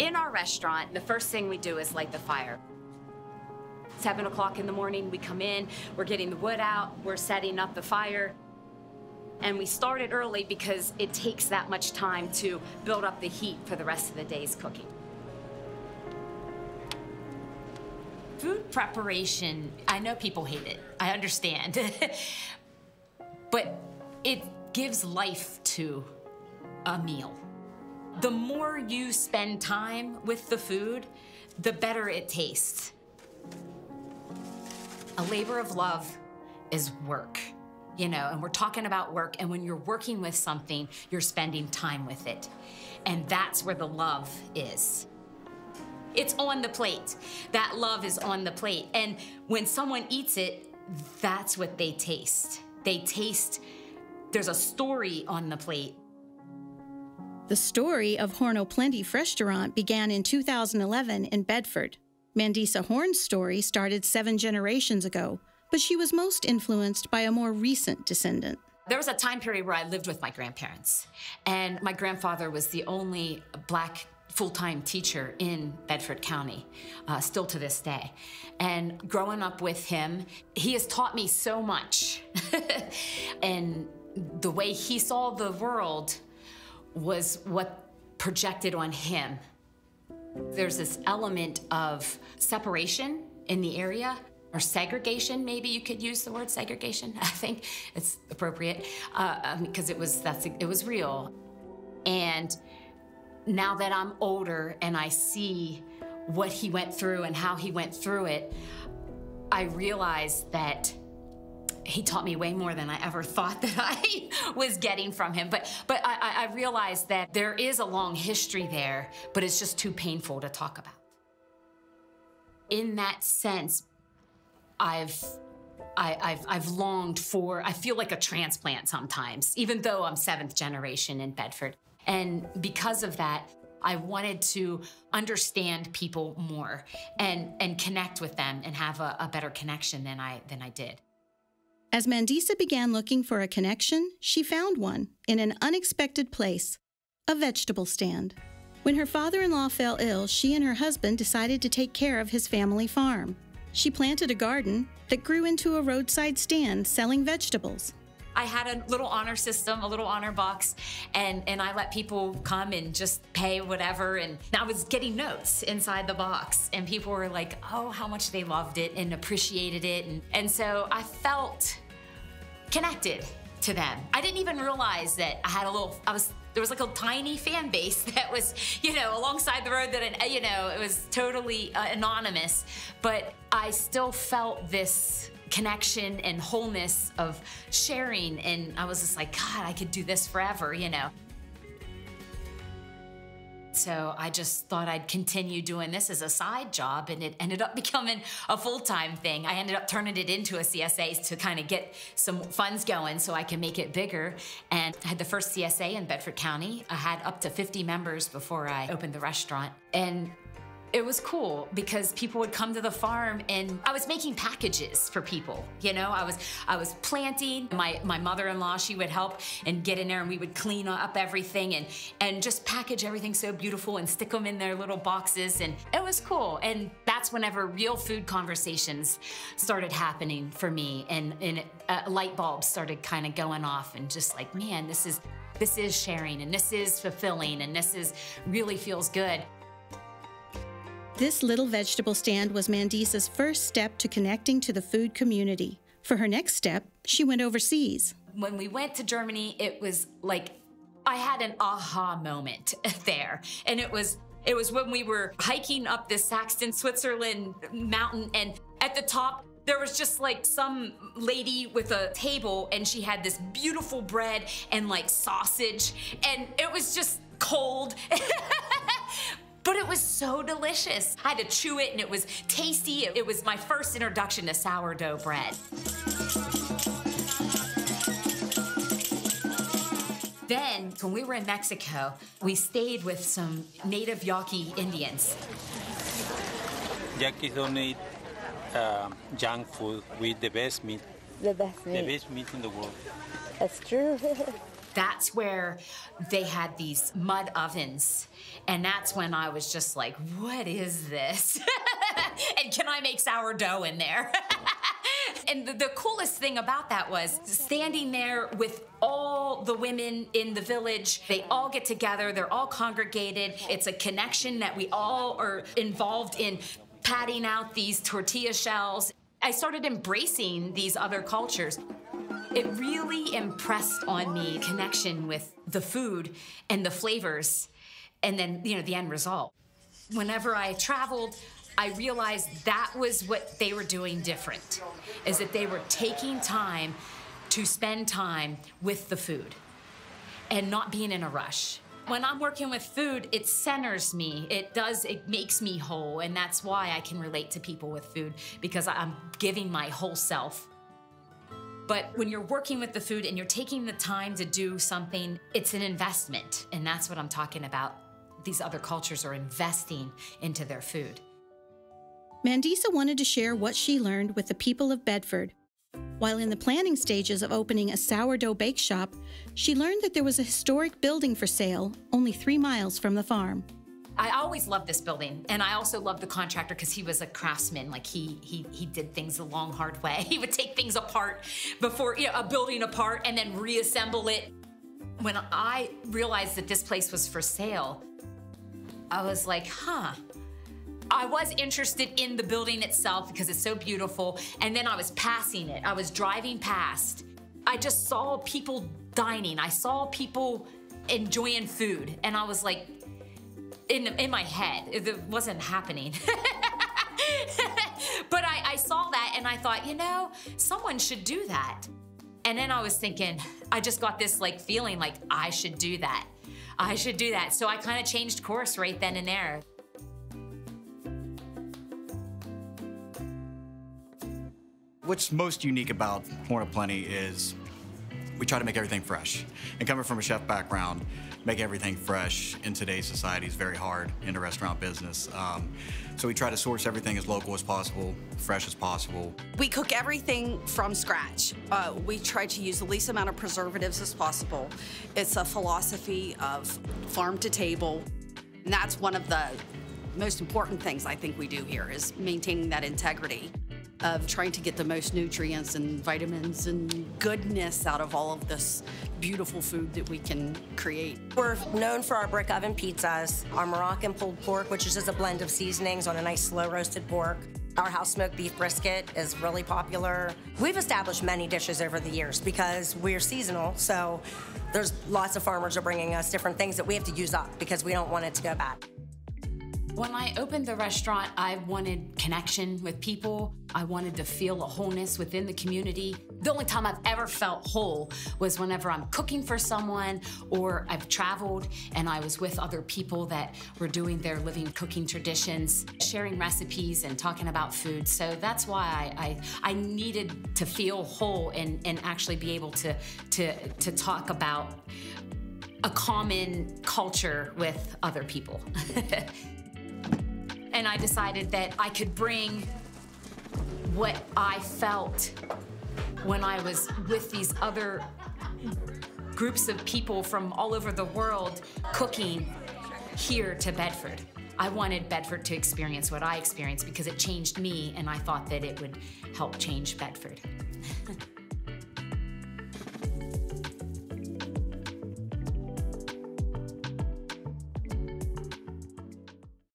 In our restaurant, the first thing we do is light the fire. Seven o'clock in the morning, we come in, we're getting the wood out, we're setting up the fire. And we started early because it takes that much time to build up the heat for the rest of the day's cooking. Food preparation, I know people hate it. I understand. but it gives life to a meal. The more you spend time with the food, the better it tastes. A labor of love is work, you know, and we're talking about work, and when you're working with something, you're spending time with it. And that's where the love is. It's on the plate. That love is on the plate. And when someone eats it, that's what they taste. They taste, there's a story on the plate. The story of Horn O'Plenty Restaurant began in 2011 in Bedford. Mandisa Horn's story started seven generations ago, but she was most influenced by a more recent descendant. There was a time period where I lived with my grandparents, and my grandfather was the only black full-time teacher in Bedford County, uh, still to this day. And growing up with him, he has taught me so much. and the way he saw the world was what projected on him. There's this element of separation in the area or segregation, maybe you could use the word segregation. I think it's appropriate because uh, um, it was that's it was real. And now that I'm older and I see what he went through and how he went through it, I realize that he taught me way more than I ever thought that I was getting from him. But but I, I realized that there is a long history there, but it's just too painful to talk about. In that sense, I've I, have I've longed for, I feel like a transplant sometimes, even though I'm seventh generation in Bedford. And because of that, I wanted to understand people more and, and connect with them and have a, a better connection than I, than I did. As Mandisa began looking for a connection, she found one in an unexpected place a vegetable stand. When her father in law fell ill, she and her husband decided to take care of his family farm. She planted a garden that grew into a roadside stand selling vegetables. I had a little honor system, a little honor box, and, and I let people come and just pay whatever. And I was getting notes inside the box, and people were like, oh, how much they loved it and appreciated it. And, and so I felt connected to them. I didn't even realize that I had a little, I was there was like a tiny fan base that was, you know, alongside the road that, you know, it was totally uh, anonymous, but I still felt this connection and wholeness of sharing. And I was just like, God, I could do this forever, you know. So I just thought I'd continue doing this as a side job, and it ended up becoming a full time thing. I ended up turning it into a CSA to kind of get some funds going so I can make it bigger. And I had the first CSA in Bedford County. I had up to 50 members before I opened the restaurant. And it was cool because people would come to the farm and I was making packages for people. You know, I was I was planting. My my mother-in-law, she would help and get in there and we would clean up everything and and just package everything so beautiful and stick them in their little boxes and it was cool. And that's whenever real food conversations started happening for me and and uh, light bulbs started kind of going off and just like, man, this is this is sharing and this is fulfilling and this is really feels good. This little vegetable stand was Mandisa's first step to connecting to the food community. For her next step, she went overseas. When we went to Germany, it was like I had an aha moment there. And it was it was when we were hiking up this Saxon, Switzerland mountain and at the top there was just like some lady with a table and she had this beautiful bread and like sausage and it was just cold But it was so delicious. I had to chew it and it was tasty. It was my first introduction to sourdough bread. Then, when we were in Mexico, we stayed with some native Yaqui Indians. Yaquis don't eat uh, junk food with the best meat. The best meat. The best meat in the world. That's true. That's where they had these mud ovens. And that's when I was just like, what is this? and can I make sourdough in there? and the, the, coolest thing about that was standing there with all the women in the village. They all get together, they're all congregated. It's a connection that we all are involved in patting out these tortilla shells. I started embracing these other cultures. It really impressed on me connection with the food and the flavors and then, you know, the end result. Whenever I traveled, I realized that was what they were doing different, is that they were taking time to spend time with the food and not being in a rush. When I'm working with food, it centers me. It does, it makes me whole. And that's why I can relate to people with food because I'm giving my whole self. But when you're working with the food and you're taking the time to do something, it's an investment. And that's what I'm talking about. These other cultures are investing into their food. Mandisa wanted to share what she learned with the people of Bedford. While in the planning stages of opening a sourdough bake shop, she learned that there was a historic building for sale only three miles from the farm. I always loved this building, and I also loved the contractor because he was a craftsman. Like he he he did things the long hard way. He would take things apart before you know a building apart and then reassemble it. When I realized that this place was for sale, I was like, huh. I was interested in the building itself because it's so beautiful. And then I was passing it. I was driving past. I just saw people dining. I saw people enjoying food. And I was like, in, in my head, it wasn't happening. but I, I saw that and I thought, you know, someone should do that. And then I was thinking, I just got this like feeling like I should do that. I should do that. So I kind of changed course right then and there. What's most unique about Horn of Plenty is we try to make everything fresh. And coming from a chef background, making everything fresh in today's society is very hard in the restaurant business. Um, so we try to source everything as local as possible, fresh as possible. We cook everything from scratch. Uh, we try to use the least amount of preservatives as possible. It's a philosophy of farm to table. And that's one of the most important things I think we do here is maintaining that integrity of trying to get the most nutrients and vitamins and goodness out of all of this beautiful food that we can create. We're known for our brick oven pizzas, our Moroccan pulled pork, which is just a blend of seasonings on a nice slow roasted pork. Our house smoked beef brisket is really popular. We've established many dishes over the years because we're seasonal, so there's lots of farmers are bringing us different things that we have to use up because we don't want it to go bad. When I opened the restaurant, I wanted connection with people. I wanted to feel a wholeness within the community. The only time I've ever felt whole was whenever I'm cooking for someone or I've traveled and I was with other people that were doing their living cooking traditions, sharing recipes and talking about food. So that's why I, I, I needed to feel whole and, and actually be able to, to, to talk about a common culture with other people. and I decided that I could bring what I felt when I was with these other groups of people from all over the world cooking here to Bedford. I wanted Bedford to experience what I experienced because it changed me, and I thought that it would help change Bedford.